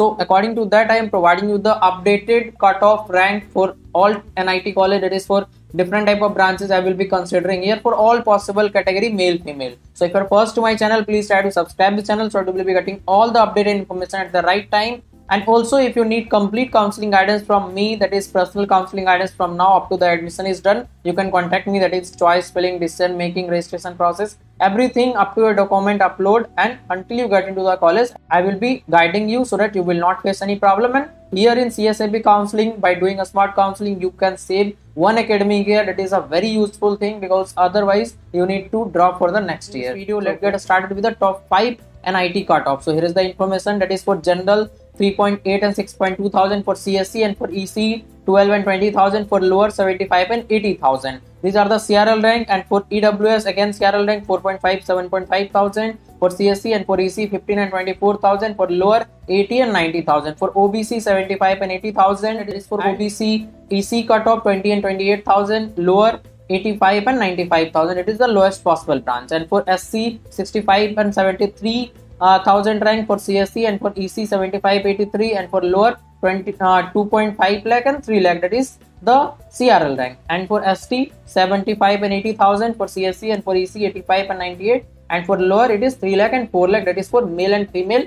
So according to that, I am providing you the updated cutoff rank for all NIT college. That is for different type of branches I will be considering here for all possible category male female. So if you're first to my channel, please try to subscribe the channel so you will be getting all the updated information at the right time and also if you need complete counseling guidance from me that is personal counseling guidance from now up to the admission is done you can contact me that is choice filling decision making registration process everything up to your document upload. And until you get into the college i will be guiding you so that you will not face any problem. And here in csab counseling by doing a smart counseling you can save one academic year. That is a very useful thing because otherwise you need to drop for the next year. video let's get started with the top five NIT cutoff. So here is the information. That is for general 3.8 and 6.2 thousand for CSE and for EC 12 and 20,000 for lower 75 and 80,000. These are the CRL rank and for EWS again CRL rank 4.5 7.5 thousand. For CSE and for EC 15 and 24,000 for lower 80 and 90,000 for OBC 75 and 80,000 it is for OBC EC cutoff 20 and 28,000 lower 85 and 95,000 it is the lowest possible branch. And for SC 65 and 73 uh, thousand rank for CSE and for EC 7583 and for lower 20 uh, 2.5 lakh and 3 lakh that is the CRL rank and for ST 75 and 80,000 for CSE and for EC 85 and 98 and for lower it is 3 lakh and 4 lakh that is for male and female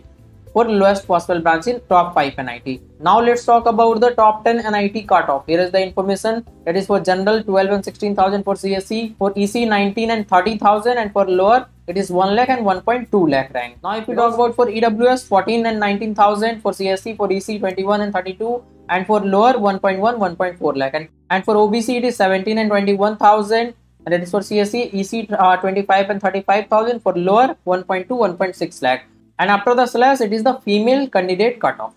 for lowest possible branch in top 5 NIT. Now let's talk about the top 10 NIT cutoff. Here is the information that is for general 12 and 16,000 for CSE, for EC 19 and 30,000 and for lower it is 1 lakh and 1.2 lakh rank. Now if we talk about for EWS 14 and 19,000 for CSE, for EC 21 and 32 and for lower 1.1 1.4 lakh and, and for OBC it is 17 and 21,000 and that is for CSE, EC uh, 25 and 35,000 for lower 1.2 1.6 lakh and after the slash it is the female candidate cutoff.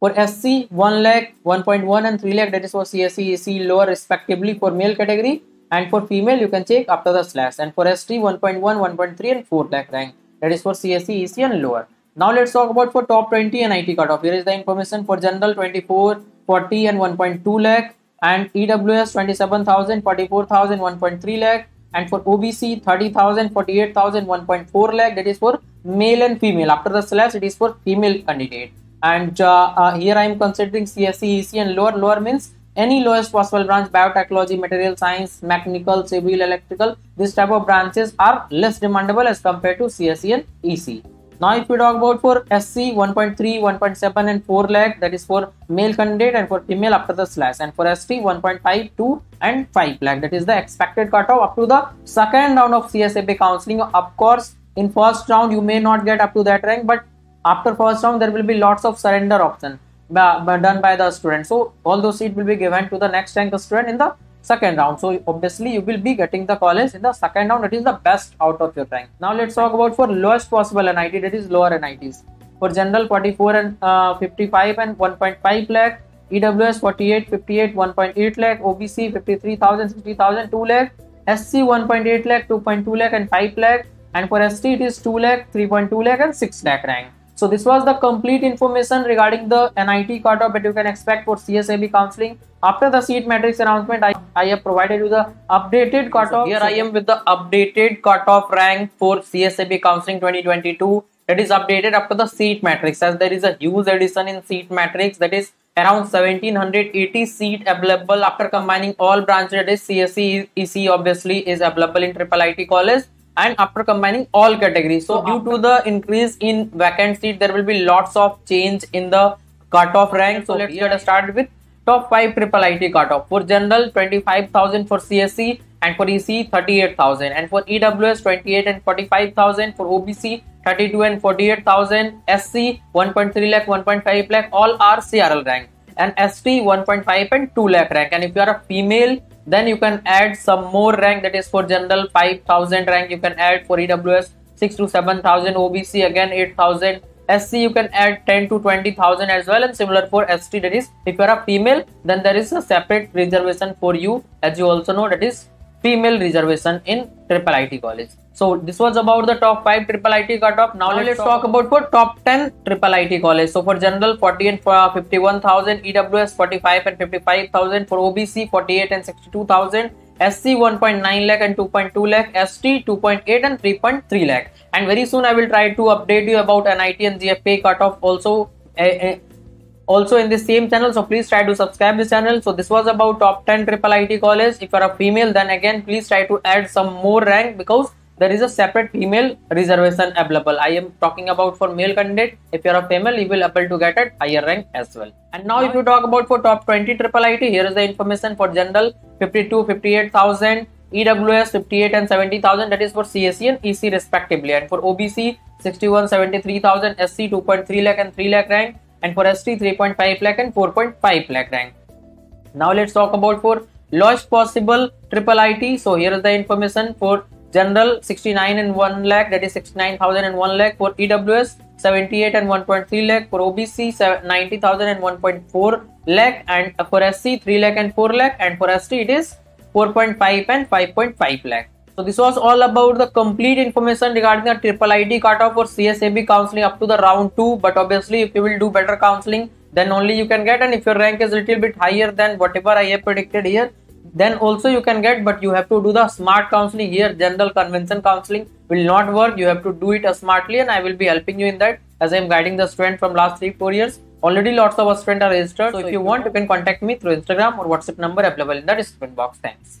For SC 1 lakh, 1.1 and 3 lakh that is for CSE, EC lower respectively for male category and for female you can check after the slash and for ST 1.1, 1.3 and 4 lakh rank that is for CSE, EC and lower. Now let's talk about for top 20 NIT cutoff. Here is the information for general 24, 40 and 1.2 lakh and EWS 27,000, 44,000, 1.3 lakh and for OBC 30,000, 48,000, 1.4 lakh that is for male and female. After the slash it is for female candidate and uh, uh, here I am considering CSE, EC and lower. Lower means any lowest possible branch biotechnology material science mechanical civil electrical this type of branches are less demandable as compared to CSE and EC now if we talk about for SC 1.3 1.7 and 4 lakh that is for male candidate and for female after the slash. And for ST 1.5 2 and 5 lakh. That is the expected cutoff up to the second round of CSAB counseling. Of course in first round you may not get up to that rank but after first round there will be lots of surrender option done by the student. So all those seat will be given to the next rank student in the second round. So obviously you will be getting the college in the second round. It is the best out of your rank. Now let's talk about for lowest possible NIT that is lower NITs for general 44 and uh, 55 and 1.5 lakh. EWS 48 58 1.8 lakh. OBC 53,000 60,000 2 lakh. SC 1.8 lakh 2.2 lakh and 5 lakh. And for ST it is 2 lakh 3.2 lakh and 6 lakh rank so this was the complete information regarding the NIT cutoff that you can expect for CSAB counseling. After the seat matrix announcement, I, I have provided you the updated cutoff. So here I am with the updated cutoff rank for CSAB counseling 2022 that is updated after the seat matrix as there is a huge addition in seat matrix that is around 1780 seat available after combining all branches that is CSE, EC obviously is available in triple IT college and after combining all categories. So, so due to the increase in vacant seat there will be lots of change in the cutoff rank. So let's get started with top 5 triple IT cutoff. For general 25000 for CSE and for EC 38000 and for EWS 28 and 45000 for OBC 32 and 48000 SC 1.3 lakh 1.5 lakh. All are CRL rank and ST 1.5 and 2 lakh rank. And if you are a female then you can add some more rank. That is for general 5000 rank you can add. For ews 6 to 7000 obc again 8000 sc you can add 10 to 20000 as well. And similar for st that is if you are a female then there is a separate reservation for you. As you also know that is female reservation in triple IT college. So this was about the top 5 triple IT cutoff. Now, now let's, talk, talk about for top 10 triple IT college. So for general 40 and 51,000, EWS 45 and 55,000, for OBC 48 and 62,000, SC 1.9 lakh and 2.2 lakh, ST 2.8 and 3.3 lakh. And very soon I will try to update you about NIT and GFA cutoff also. Uh, uh, also in the same channel so please try to subscribe this channel so this was about top 10 triple IT college if you are a female then again please try to add some more rank because there is a separate female reservation available. I am talking about for male candidate. If you are a female, you will able to get a higher rank as well. And now if you talk about for top 20 triple IT, here is the information for general 52, 58,000, EWS 58 and 70,000 that is for CSE and EC respectively. And for OBC 61, 73,000, SC 2.3 lakh and 3 lakh rank and for ST 3.5 lakh and 4.5 lakh rank. Now let's talk about for lowest possible triple IT. So here is the information for general 69 and 1 lakh that is 69,000 and 1 lakh for EWS 78 and 1.3 lakh for OBC 90,000 and 1.4 lakh and for SC 3 lakh and 4 lakh and for ST it is 4.5 and 5.5 lakh. So this was all about the complete information regarding the triple IT cutoff for CSAB counseling up to the round 2 but obviously if you will do better counseling then only you can get. And if your rank is a little bit higher than whatever I have predicted here then also you can get. But you have to do the smart counseling here. General convention counseling will not work. You have to do it smartly. And i will be helping you in that as i am guiding the student from last three four years. Already lots of students are registered. So, so if you want you can contact me through instagram or whatsapp number available in the description box. Thanks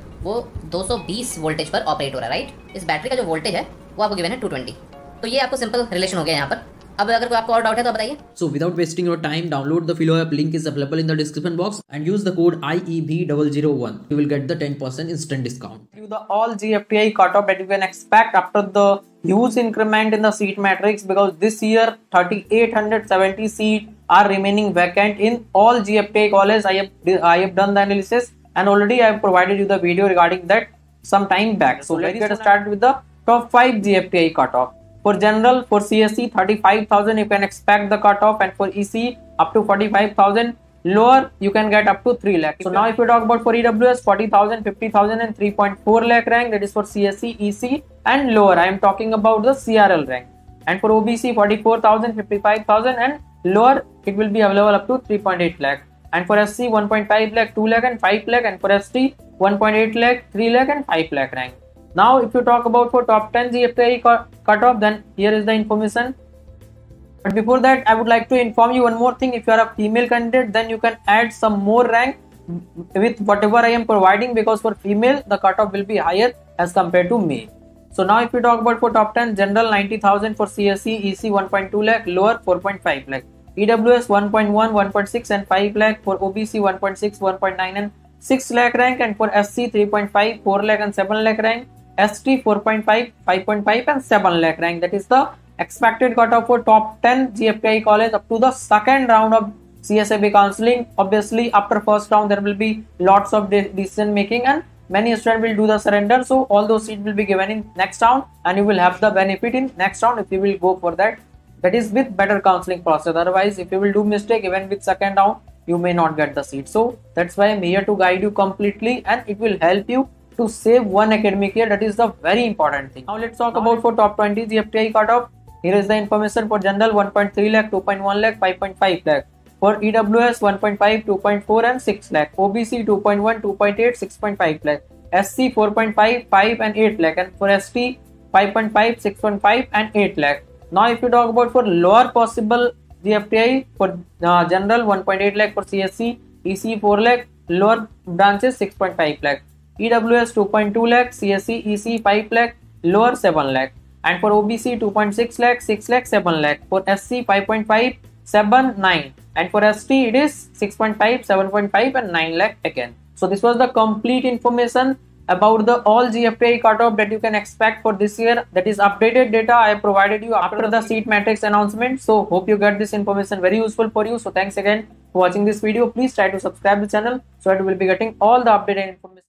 वो 220 voltage पर operate हो रहा है right इस battery का जो voltage है वो आपको गिवन है 220 तो ये आपको सिंपल रिलेशन हो गया यहाँ पर. अब अगर कोई आपको और डाउट है तो बताइए. So without wasting your time download the Filo app link is available in the description box and use the code you will get the 10% instant discount through the all GFTI cut off that you can expect after the huge increment in the seat matrix because this year 3870 seat are remaining vacant in all gfta colleges. I have i have done the analysis. And already I have provided you the video regarding that some time back. So let's get started with the top 5 GFTI cutoff. For general, for CSE 35,000 you can expect the cutoff and for EC up to 45,000 lower you can get up to 3 lakh. So now if you talk about for EWS 40,000, 50,000 and 3.4 lakh rank that is for CSE, EC and lower. I am talking about the CRL rank. And for OBC 44,000, 55,000 and lower it will be available up to 3.8 lakh and for SC 1.5 lakh, 2 lakh and 5 lakh and for ST 1.8 lakh, 3 lakh and 5 lakh rank. Now if you talk about for top 10 GFTI cutoff then here is the information. But before that I would like to inform you one more thing if you are a female candidate then you can add some more rank with whatever I am providing because for female the cutoff will be higher as compared to male. So now if you talk about for top 10 general 90,000 for CSE, EC 1.2 lakh, lower 4.5 lakh. EWS 1.1, 1.6 and 5 lakh for OBC 1.6, 1.9 and 6 lakh rank and for SC 3.5, 4 lakh and 7 lakh rank, ST 4.5, 5.5 and 7 lakh rank. That is the expected cutoff for top 10 GFTI college up to the second round of CSAB counseling. Obviously, after first round there will be lots of de decision making and many students will do the surrender. So all those seats will be given in next round and you will have the benefit in next round if you will go for that that is with better counseling process. Otherwise if you will do mistake even with second round you may not get the seat. So that's why i'm here to guide you completely and it will help you to save one academic year. That is the very important thing. Now let's talk about for top 20 gfti cutoff. Here is the information for general 1.3 lakh 2.1 lakh 5.5 lakh. For ews 1.5 2.4 and 6 lakh. Obc 2.1 2.8 6.5 lakh. Sc 4.5 5 and 8 lakh. And for st 5.5 6.5 and 8 lakh now, if you talk about for lower possible GFTI for uh, general 1.8 lakh for cse EC 4 lakh, lower branches 6.5 lakh, EWS 2.2 lakh, cse EC 5 lakh, lower 7 lakh, and for OBC 2.6 lakh, 6 lakh, 7 lakh, for SC 5.5, 7, 9, and for ST it is 6.5, 7.5, and 9 lakh again. So, this was the complete information about the all GFTI cutoff that you can expect for this year. That is updated data I provided you after the seat matrix announcement. So hope you get this information very useful for you. So thanks again for watching this video. Please try to subscribe the channel so that you will be getting all the updated information.